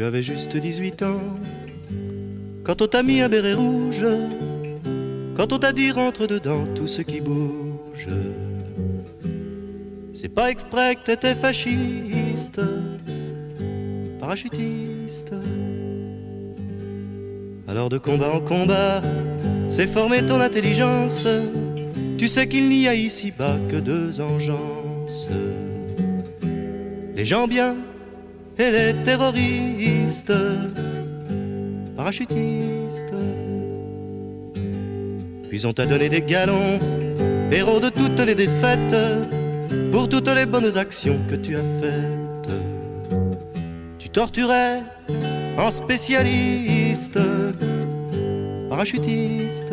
Tu avais juste 18 ans quand on t'a mis un béret rouge, quand on t'a dit rentre dedans tout ce qui bouge. C'est pas exprès que t'étais fasciste, parachutiste. Alors de combat en combat, c'est former ton intelligence. Tu sais qu'il n'y a ici-bas que deux engences. Les gens bien et les terroristes, parachutistes. Puis on t'a donné des galons, héros de toutes les défaites, pour toutes les bonnes actions que tu as faites. Tu torturais en spécialiste, parachutiste.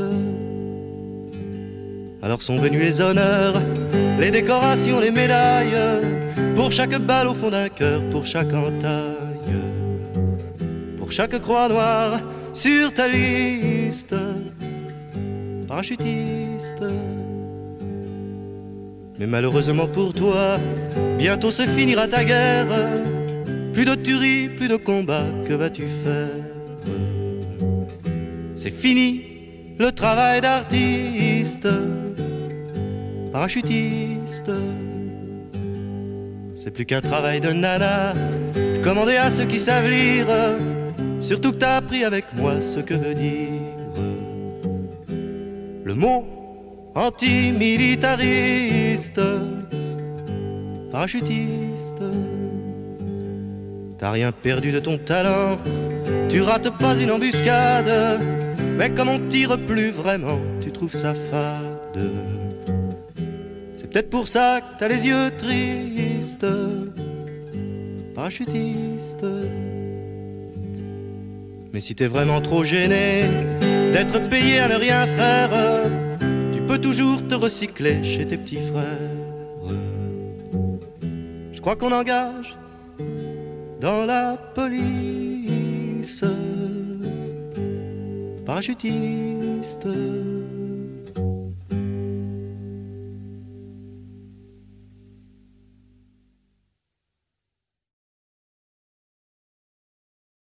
Alors sont venus les honneurs, les décorations, les médailles, pour chaque balle au fond d'un cœur, pour chaque entaille, pour chaque croix noire sur ta liste, parachutiste. Mais malheureusement pour toi, bientôt se finira ta guerre. Plus de tuerie, plus de combat, que vas-tu faire? C'est fini le travail d'artiste, parachutiste. C'est plus qu'un travail de nana, de commander à ceux qui savent lire. Surtout que t'as appris avec moi ce que veut dire le mot antimilitariste, parachutiste. T'as rien perdu de ton talent, tu rates pas une embuscade, mais comme on tire plus vraiment, tu trouves ça fade. C'est peut-être pour ça que t'as les yeux parachutiste. Mais si t'es vraiment trop gêné d'être payé à ne rien faire, tu peux toujours te recycler chez tes petits frères. Je crois qu'on engage dans la police, parachutiste.